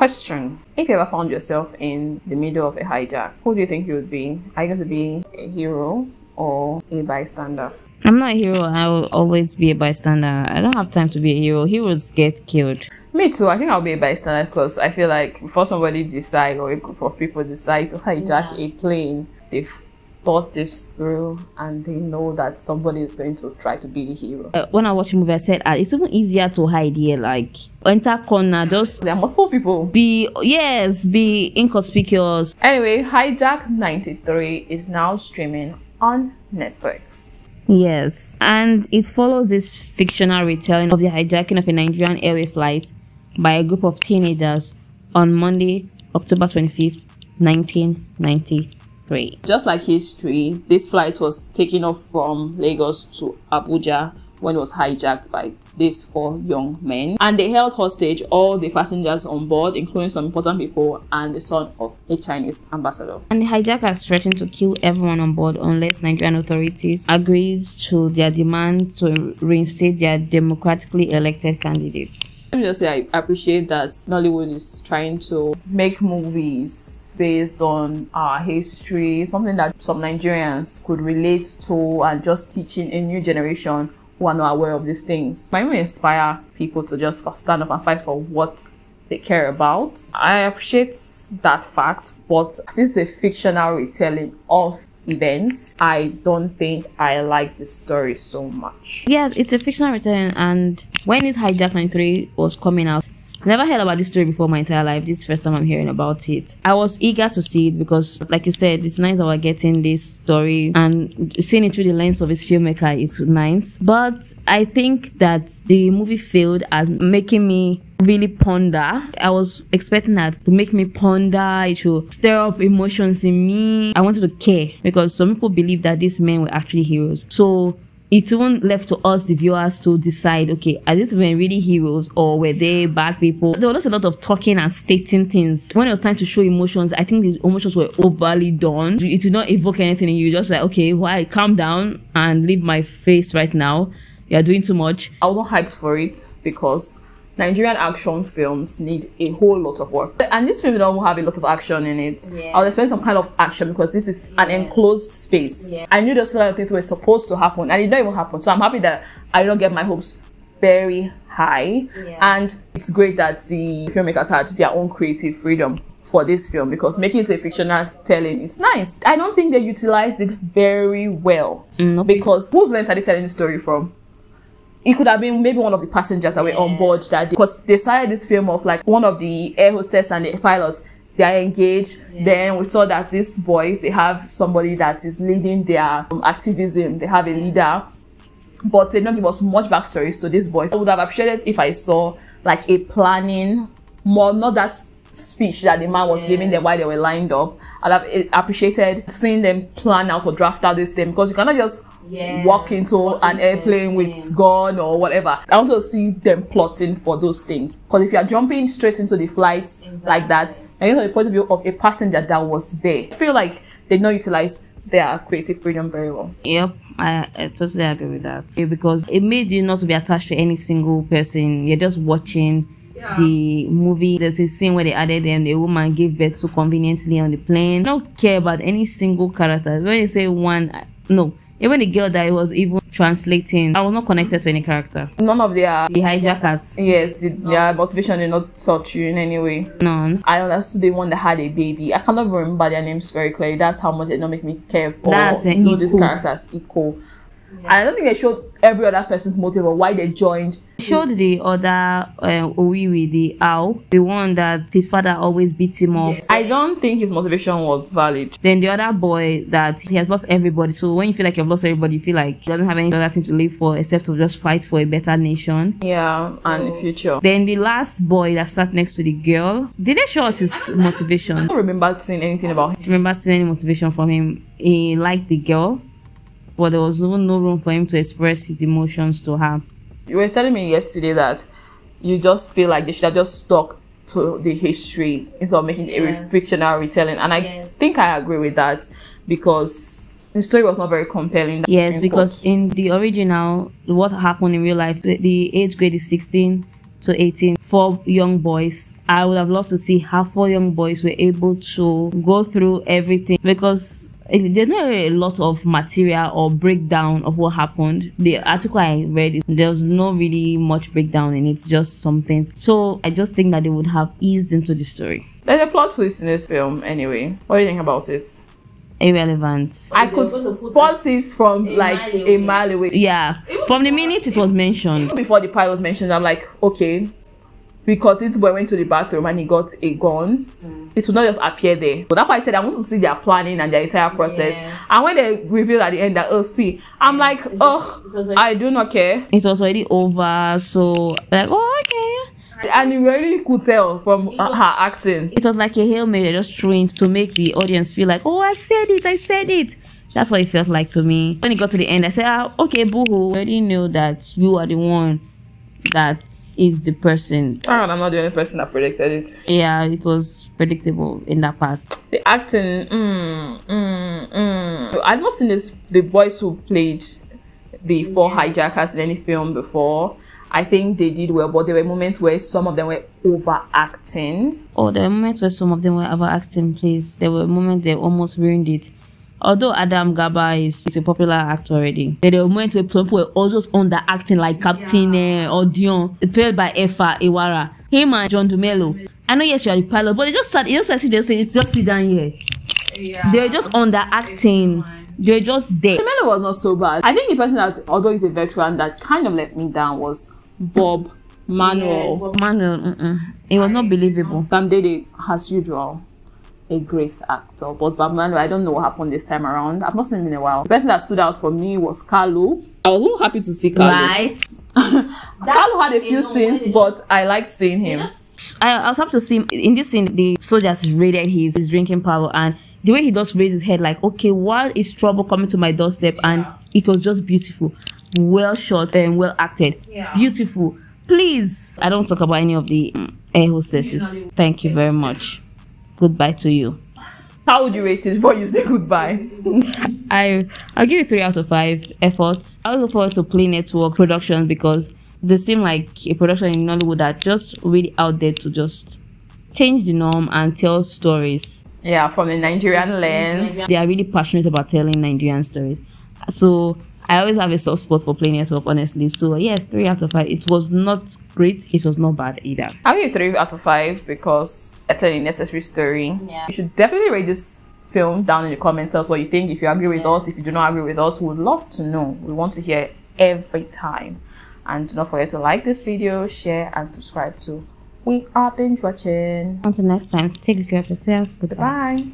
Question If you ever found yourself in the middle of a hijack, who do you think you would be? Are you going to be a hero or a bystander? I'm not a hero. I will always be a bystander. I don't have time to be a hero. Heroes get killed. Me too. I think I'll be a bystander because I feel like before somebody decide or a group of people decide to hijack Yeah. a plane, they've thought this through and they know that somebody is going to try to be the hero. Uh, when I watched the movie, I said ah, it's even easier to hide here. Like enter corner, just There are multiple people. be yes, be inconspicuous. Anyway, Hijack 93 is now streaming on Netflix. Yes, and it follows this fictional retelling of the hijacking of a Nigerian airway flight by a group of teenagers on Monday, October 25th, 1993. Just like history, this flight was taken off from Lagos to Abuja when it was hijacked by these four young men. And they held hostage all the passengers on board, including some important people and the son of a Chinese ambassador. And the hijackers threatened to kill everyone on board unless Nigerian authorities agreed to their demand to reinstate their democratically elected candidates. Let me just say I appreciate that Nollywood is trying to make movies based on our history, something that some Nigerians could relate to and just teaching a new generation who are not aware of these things. Might even inspire people to just stand up and fight for what they care about. I appreciate that fact, but this is a fictional retelling of events. I don't think I like the story so much. Yes, it's a fictional retelling, and when this Hijack 93 was coming out, never heard about this story before my entire life. This is the first time I'm hearing about it. I was eager to see it because, like you said, it's nice that we're getting this story and seeing it through the lens of its filmmaker. It's nice, but I think that the movie failed at making me really ponder. I was expecting that to make me ponder, it should stir up emotions in me. I wanted to care because some people believe that these men were actually heroes. So it's even left to us, the viewers, to decide okay, are these men really heroes or were they bad people? There was a lot of talking and stating things. When it was time to show emotions, I think the emotions were overly done. It did not evoke anything in you. Just like, okay, why? Calm down and leave my face right now. You're doing too much. I wasn't hyped for it because Nigerian action films need a whole lot of work. And this film don't have a lot of action in it. Yeah. I was expecting some kind of action because this is an enclosed space. Yeah. I knew those kind of things were supposed to happen and it didn't even happen. So I'm happy that I don't get my hopes very high. Yeah. And it's great that the filmmakers had their own creative freedom for this film because making it a fictional telling it's nice i don't think they utilized it very well Mm, because whose lens are they telling the story from it could have been maybe one of the passengers that were on board that day. Because they started this film of like one of the air hostess and the pilot they are engaged. Yeah. then we saw that these boys they have somebody that is leading their um, activism. They have a leader. But they don't give us much backstories to these boys. I would have appreciated if i saw like a planning more not that speech that the man was Yeah. giving them while they were lined up i'd have appreciated seeing them plan out or draft out this thing because you cannot just Yes, walk into walk an into airplane with gun or whatever. I want to see them plotting for those things. Because if you are jumping straight into the flight like that, and you know the point of view of a passenger that was there, I feel like they don't utilize their creative freedom very well. Yep, I, I totally agree with that. Yeah, Because it made you not to be attached to any single person. You're just watching the movie. There's a scene where they added them, the woman gave birth so conveniently on the plane. don't care about any single character. When you say one, no. Even the girl that I was even translating, I was not connected to any character. None of their The hijackers, yes, the, their motivation did not touch you in any way. none. I understood the one that had a baby. I cannot remember their names very clearly. That's how much it not make me care or That's an know these characters equal. And I don't think they showed every other person's motive or why they joined Showed the other uh, Owiwi, the owl, the one that his father always beats him up. I don't think his motivation was valid. Then the other boy that he has lost everybody. So when you feel like you've lost everybody, you feel like he doesn't have any other thing to live for except to just fight for a better nation. Yeah, and the future. Then the last boy that sat next to the girl, did they show us his motivation? I don't remember seeing anything about him. don't remember seeing any motivation from him. He liked the girl, but there was even no room for him to express his emotions to her. You were telling me yesterday that you just feel like they should have just stuck to the history instead of making a fictional retelling. And I Yes. think I agree with that because the story was not very compelling. Yes, in because quotes. in the original, what happened in real life, the- the age grade is 16 to 18. four young boys. I would have loved to see how four young boys were able to go through everything because there's not a lot of material or breakdown of what happened. The article I read, there's was no really much breakdown in it, just some things. So I just think that they would have eased into the story. There's a plot twist in this film, anyway. What do you think about it? Irrelevant. I could spot it from A like mile a away. mile away. Yeah, from the minute it was mentioned. Before the pilot was mentioned, I'm like, okay, because this boy went to the bathroom and he got a gun, it will not just appear there. So that's why I said I want to see their planning and their entire process. Yeah. And when they reveal at the end that oh see, I'm like, oh, I do not care. It was already over, so like, oh okay. And you really could tell from uh, her acting. It was like a hail mary just throwing to make the audience feel like, oh, I said it, I said it. That's what it felt like to me. When it got to the end, I said, ah, okay, boohoo. I already knew that you are the one that is the person. Oh, I'm not the only person that predicted it. Yeah, it was predictable in that part. The acting, mm, mm, mm. I've not seen this the boys who played the four hijackers in any film before. I think they did well, but there were moments where some of them were overacting. Oh, there were moments where some of them were overacting, please. There were moments they almost ruined it. Although Adam Garba is, is a popular actor already, there were moments where some people were also underacting, like Captain uh, Odion, played by Efa Iwara. Him and John Dumelo. I know, yes, you are the pilot, but they just sat, it just as if they just sit down here. They were just underacting. They were just there. Dumelo was not so bad. I think the person that, although he's a veteran, that kind of let me down was Bob Manuel. Bob Manuel, mm-mm. it was not believable. Sam Dede, as usual, a great actor. But Bob Manuel, I don't know what happened this time around. I've not seen him in a while. The person that stood out for me was Carlo. I was so happy to see Carlo. Right? Carlo had a few scenes, but I liked seeing him. I, I was happy to see him in this scene. The soldiers raided his, his drinking power, and the way he just raised his head, like, okay, what is trouble coming to my doorstep? And it was just beautiful, well shot and well acted, beautiful. Please, I don't talk about any of the mm, air hostesses. Thank you very much. Goodbye to you. How would you rate it before you say goodbye? I I'll give it three out of five efforts. I look forward to Play Network productions because they seem like a production in Nollywood that just really out there to just change the norm and tell stories. yeah, from the Nigerian lens. They are really passionate about telling Nigerian stories. So I always have a soft spot for Play Network, honestly. So yes, three out of five. It was not great. It was not bad either. I'll give it three out of five because it's a necessary story. Yeah. You should definitely rate this film down in the comments. Tell us what you think. If you agree with us, if you do not agree with us, we would love to know. We want to hear every time. And do not forget to like this video, share, and subscribe to We Are Binge Watching. Until next time, take care of yourself. Goodbye. Bye.